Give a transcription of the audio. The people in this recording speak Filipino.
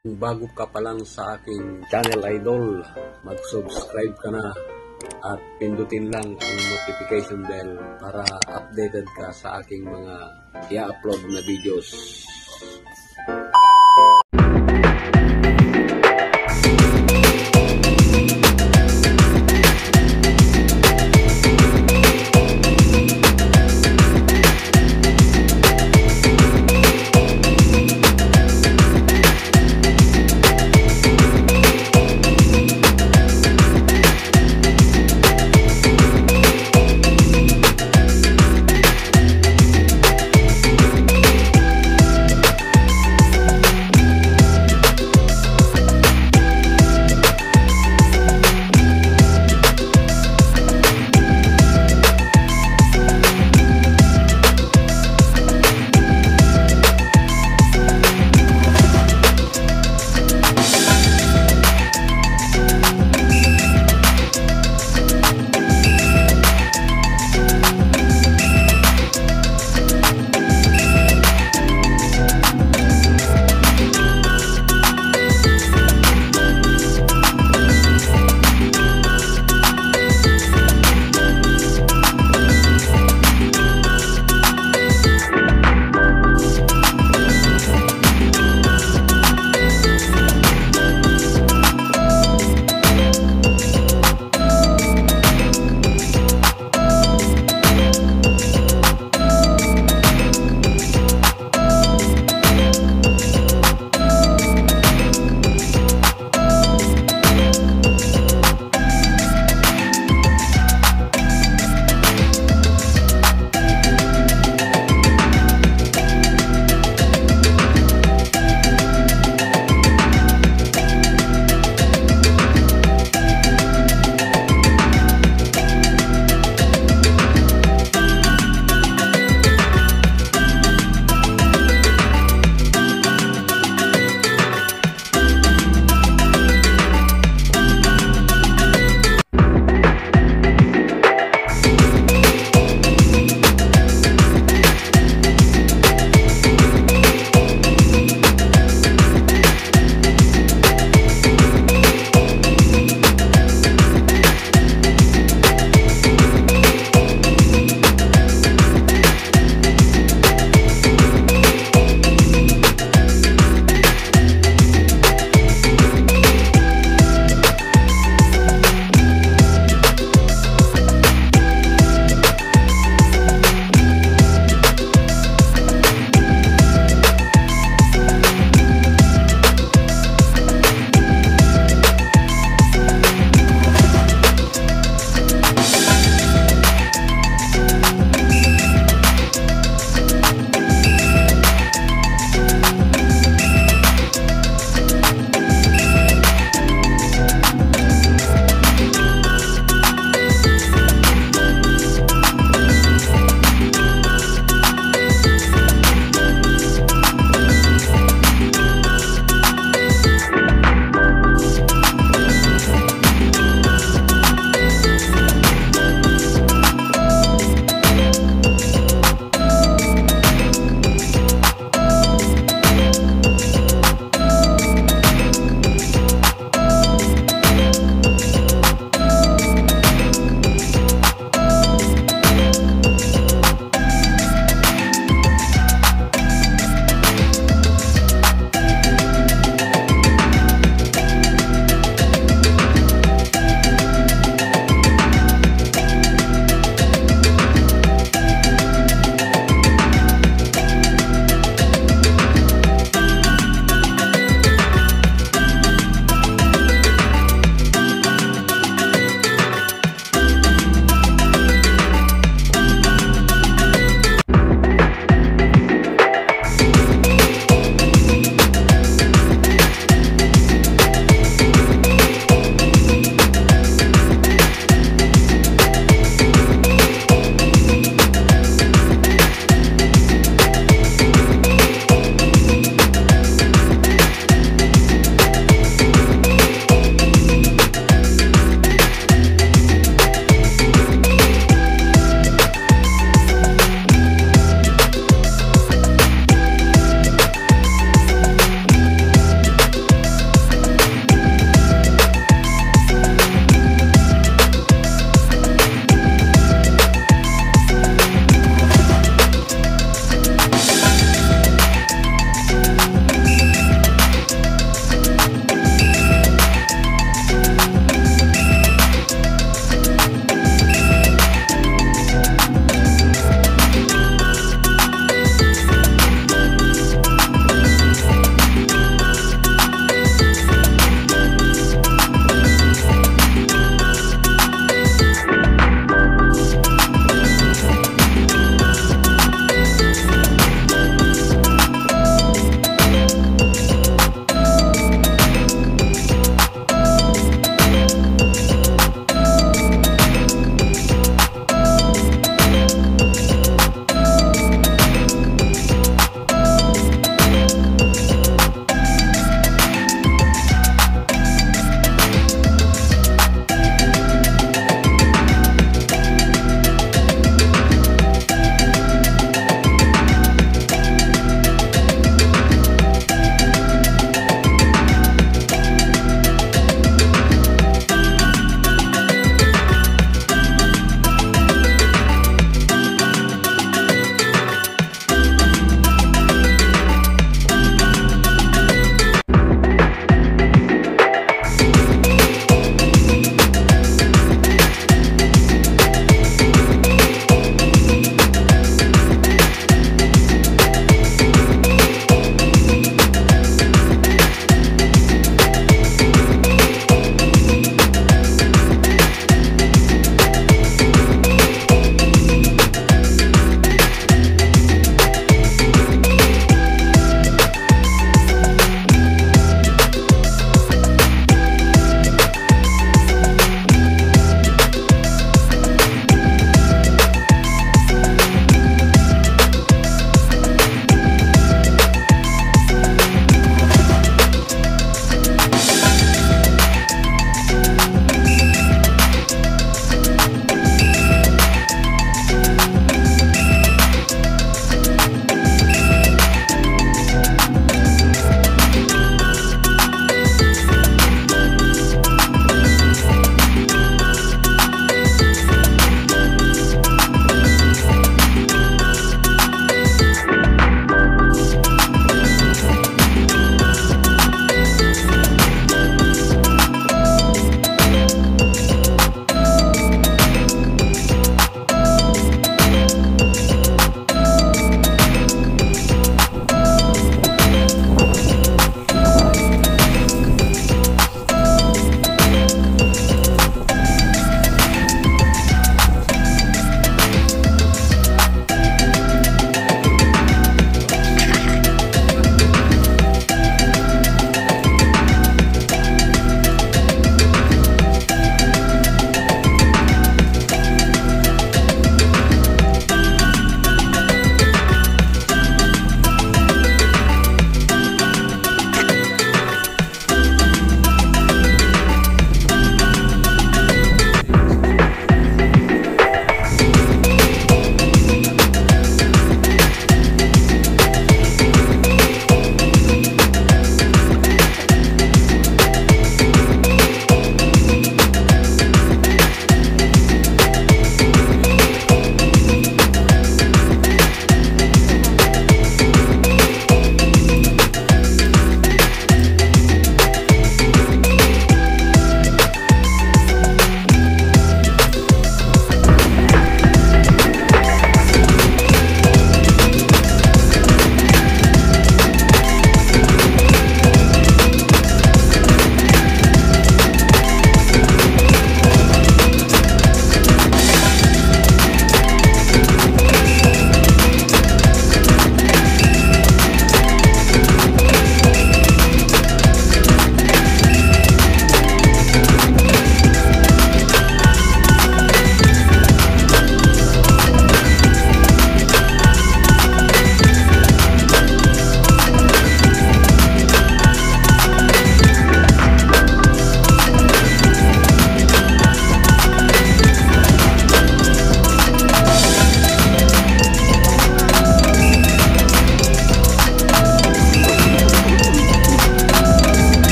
Kung bago ka pa lang sa aking channel idol, mag-subscribe ka na at pindutin lang ang notification bell para updated ka sa aking mga i-upload na videos.